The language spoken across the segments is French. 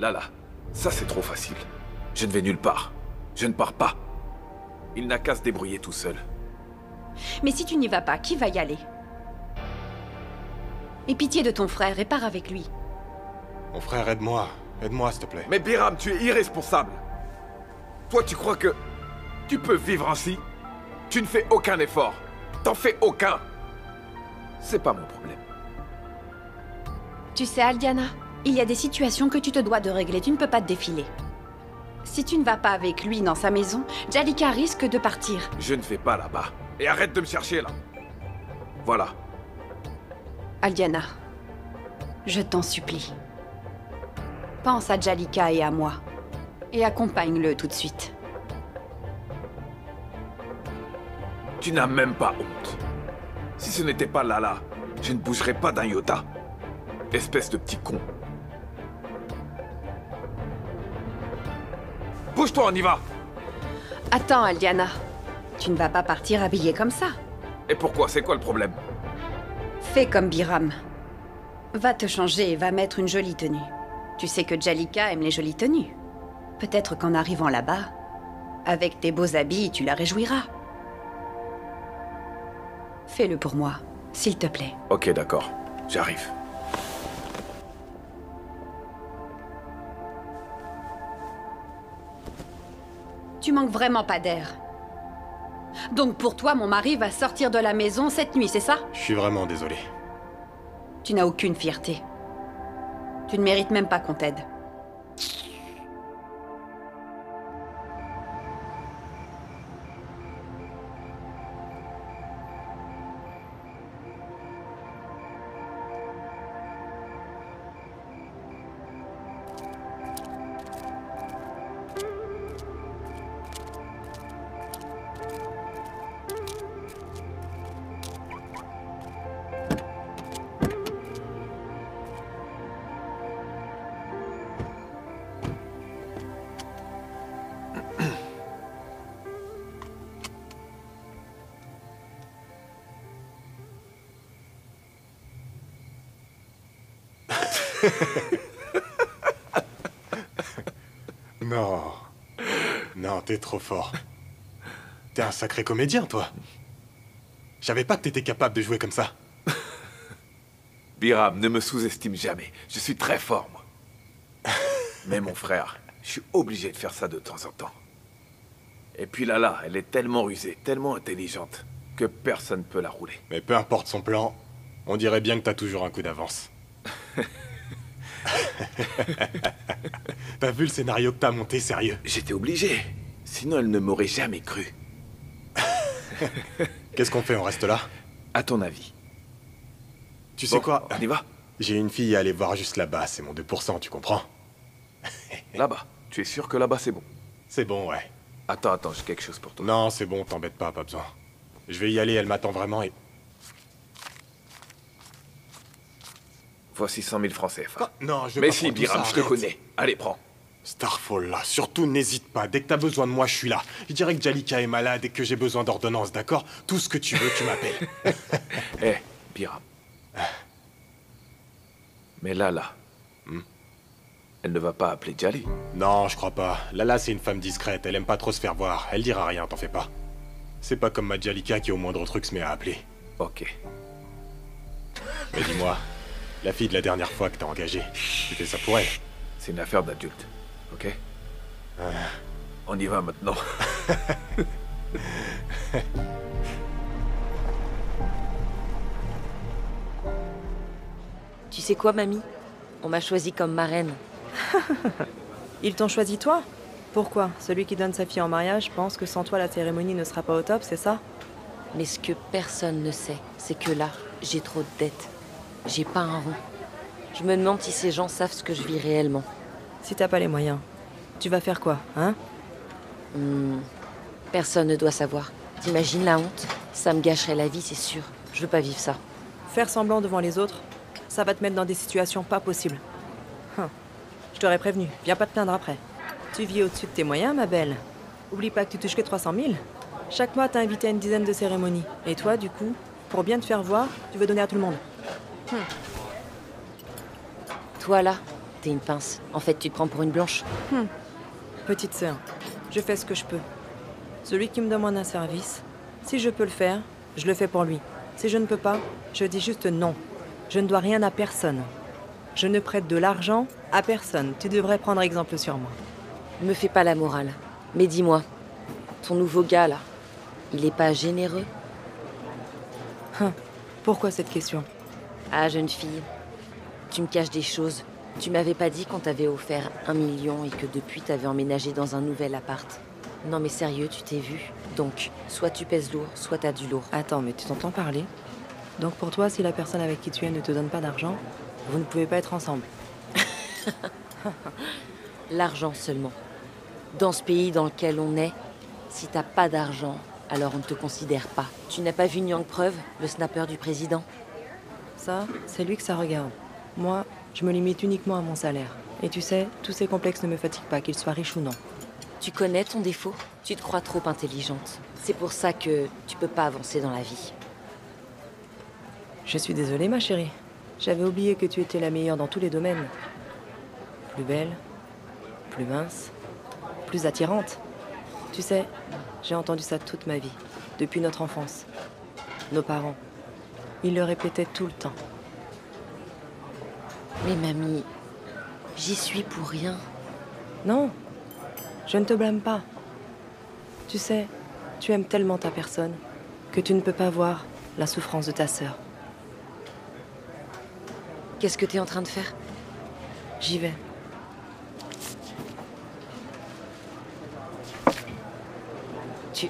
Là, là, ça c'est trop facile. Je ne vais nulle part. Je ne pars pas. Il n'a qu'à se débrouiller tout seul. Mais si tu n'y vas pas, qui va y aller? Aie pitié de ton frère et pars avec lui. Mon frère, aide-moi. Aide-moi, s'il te plaît. Mais Biram, tu es irresponsable. Toi, tu crois que tu peux vivre ainsi? Tu ne fais aucun effort. T'en fais aucun. C'est pas mon problème. Tu sais, Aldiana, il y a des situations que tu te dois de régler. Tu ne peux pas te défiler. Si tu ne vas pas avec lui dans sa maison, Jalika risque de partir. Je ne vais pas là-bas. Et arrête de me chercher, là. Voilà. Aldiana, je t'en supplie. Pense à Jalika et à moi. Et accompagne-le tout de suite. Tu n'as même pas honte. Si ce n'était pas Lala, je ne bougerais pas d'un iota. Espèce de petit con. Bouge-toi, on y va Attends, Aldiana. Tu ne vas pas partir habillée comme ça. Et pourquoi? C'est quoi le problème? Fais comme Biram. Va te changer et va mettre une jolie tenue. Tu sais que Jalika aime les jolies tenues. Peut-être qu'en arrivant là-bas, avec tes beaux habits, tu la réjouiras. Fais-le pour moi, s'il te plaît. Ok, d'accord. J'arrive. Tu manques vraiment pas d'air. Donc pour toi, mon mari va sortir de la maison cette nuit, c'est ça? Je suis vraiment désolé. Tu n'as aucune fierté. Tu ne mérites même pas qu'on t'aide. Non. Non, t'es trop fort. T'es un sacré comédien, toi. Je savais pas que t'étais capable de jouer comme ça. Biram, ne me sous-estime jamais. Je suis très fort, moi. Mais mon frère, je suis obligé de faire ça de temps en temps. Et puis Lala, elle est tellement rusée, tellement intelligente, que personne ne peut la rouler. Mais peu importe son plan, on dirait bien que t'as toujours un coup d'avance. t'as vu le scénario que t'as monté, sérieux? J'étais obligé. Sinon, elle ne m'aurait jamais cru. Qu'est-ce qu'on fait? On reste là? À ton avis Tu sais Bon, quoi? On y va J'ai une fille à aller voir juste là-bas, c'est mon 2%, tu comprends? Là-bas. Tu es sûr que là-bas, c'est bon? C'est bon, ouais. Attends, attends, j'ai quelque chose pour toi. Non, c'est bon, t'embête pas, pas besoin. Je vais y aller, elle m'attend vraiment et... Voici 100 000 francs CFA. Quoi Non, je vais Mais pas si, Biram, je te connais. Allez, prends. Starfall là, surtout n'hésite pas, dès que t'as besoin de moi, je suis là. Je dirais que Jalika est malade et que j'ai besoin d'ordonnance, d'accord Tout ce que tu veux, tu m'appelles. Eh, Biram. Mais là, là. Hmm. Elle ne va pas appeler Jali. non, je crois pas. Lala, c'est une femme discrète, elle aime pas trop se faire voir. Elle dira rien, t'en fais pas. C'est pas comme ma Jalika qui au moindre truc se met à appeler. Ok. Mais dis-moi, la fille de la dernière fois que t'as engagée, tu fais ça pour elle C'est une affaire d'adulte. Ok? On y va maintenant. Tu sais quoi, mamie? On m'a choisi comme marraine. Ils t'ont choisi toi? Pourquoi? Celui qui donne sa fille en mariage pense que sans toi la cérémonie ne sera pas au top, c'est ça? Mais ce que personne ne sait, c'est que là, j'ai trop de dettes. J'ai pas un rond. Je me demande si ces gens savent ce que je vis réellement. Si t'as pas les moyens, tu vas faire quoi, hein? Hmm, Personne ne doit savoir. T'imagines la honte? Ça me gâcherait la vie, c'est sûr. Je veux pas vivre ça. Faire semblant devant les autres, ça va te mettre dans des situations pas possibles. Hum. Je t'aurais prévenu, viens pas te plaindre après. Tu vis au-dessus de tes moyens, ma belle. Oublie pas que tu touches que 300 000. Chaque mois, t'as invité à une dizaine de cérémonies. Et toi, du coup, pour bien te faire voir, tu veux donner à tout le monde. Toi là, T'es une pince. En fait, tu te prends pour une blanche. Petite sœur, je fais ce que je peux. Celui qui me demande un service, si je peux le faire, je le fais pour lui. Si je ne peux pas, je dis juste non. Je ne dois rien à personne. Je ne prête de l'argent à personne. Tu devrais prendre exemple sur moi. Me fais pas la morale. Mais dis-moi, ton nouveau gars là, il est pas généreux? Pourquoi cette question? Ah, jeune fille, tu me caches des choses. Tu m'avais pas dit qu'on t'avait offert un million et que depuis t'avais emménagé dans un nouvel appart. Non mais sérieux, tu t'es vu Donc, soit tu pèses lourd, soit t'as du lourd. Attends, mais tu t'entends parler? Donc pour toi, si la personne avec qui tu es ne te donne pas d'argent, vous ne pouvez pas être ensemble. L'argent seulement. Dans ce pays dans lequel on est, si t'as pas d'argent, alors on ne te considère pas. Tu n'as pas vu Nyang Preuve, le snapper du président? Ça, c'est lui que ça regarde. Moi, je me limite uniquement à mon salaire. Et tu sais, tous ces complexes ne me fatiguent pas, qu'ils soient riches ou non. Tu connais ton défaut? Tu te crois trop intelligente. C'est pour ça que tu peux pas avancer dans la vie. Je suis désolée, ma chérie. J'avais oublié que tu étais la meilleure dans tous les domaines. Plus belle, plus mince, plus attirante. Tu sais, j'ai entendu ça toute ma vie, depuis notre enfance. Nos parents. Ils le répétaient tout le temps. Mais mamie, j'y suis pour rien. Non, je ne te blâme pas. Tu sais, tu aimes tellement ta personne que tu ne peux pas voir la souffrance de ta sœur. Qu'est-ce que t'es en train de faire? J'y vais. Tu...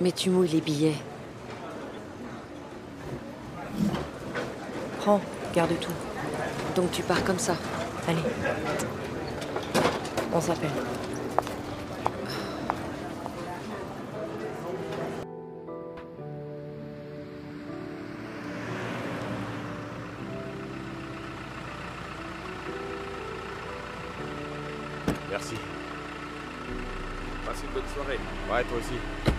Mais tu mouilles les billets. Prends, garde tout. Donc tu pars comme ça. Allez. On s'appelle. Merci. Passe une bonne soirée. Ouais, toi aussi.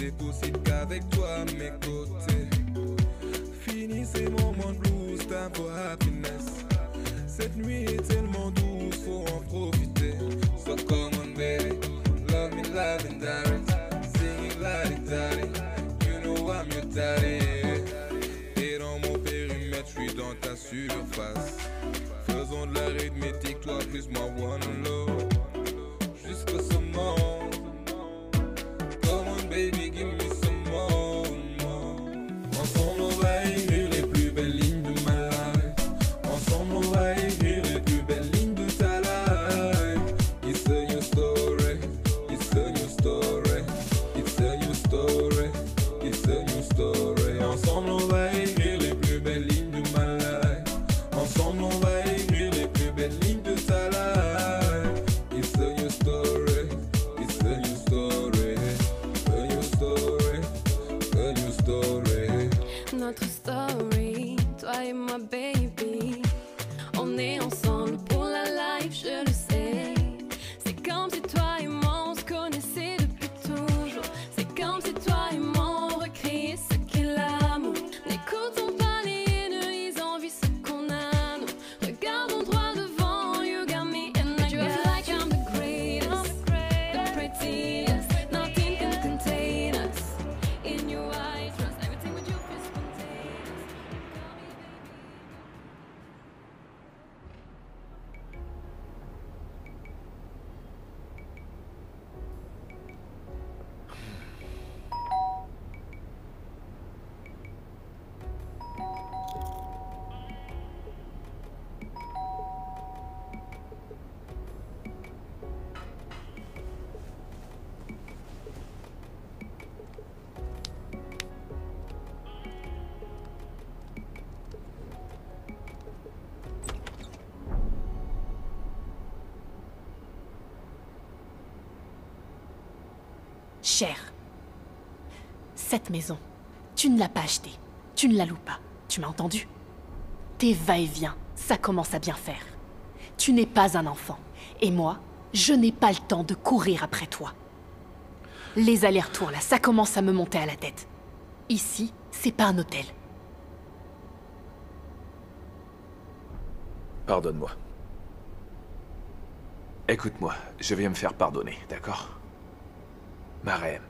C'est possible qu'avec toi mes côtés. Fini ces moments de blues time for happiness. Cette nuit est tellement douce faut en profiter. So come on baby love me live and direct sing it like it daddy you know I'm your daddy. Et dans mon périmètre, je suis dans ta surface. Faisons de l'arithmétique, toi plus moi one love. Cher. Cette maison, tu ne l'as pas achetée. Tu ne la loues pas. Tu m'as entendu Tes va-et-vient, ça commence à bien faire. Tu n'es pas un enfant. Et moi, je n'ai pas le temps de courir après toi. Les allers-retours, là, ça commence à me monter à la tête. Ici, c'est pas un hôtel. Pardonne-moi. Écoute-moi, je vais me faire pardonner, d'accord? Ma reine.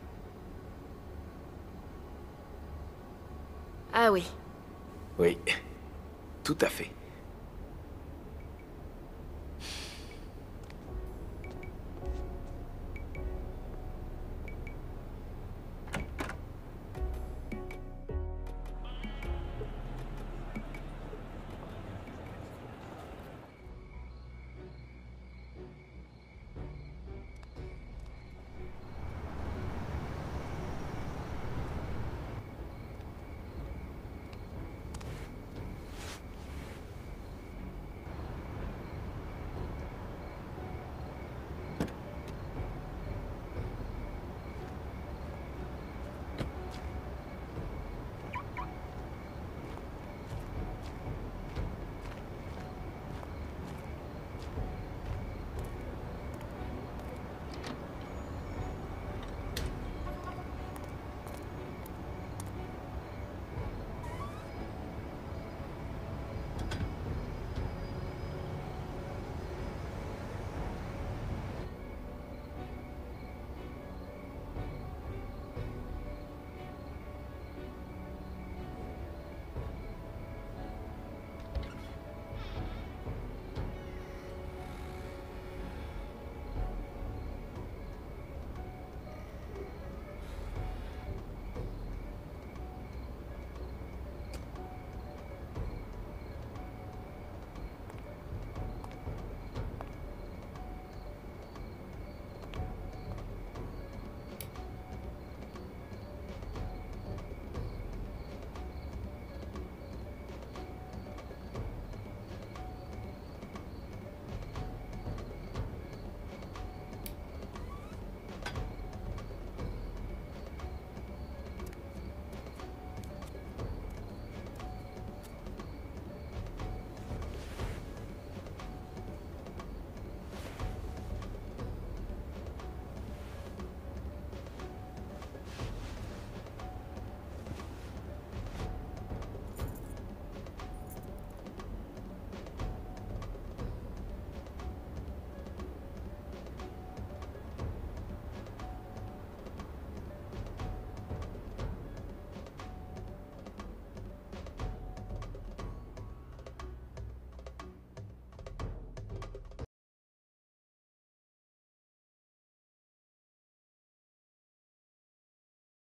Ah oui, Oui, tout à fait.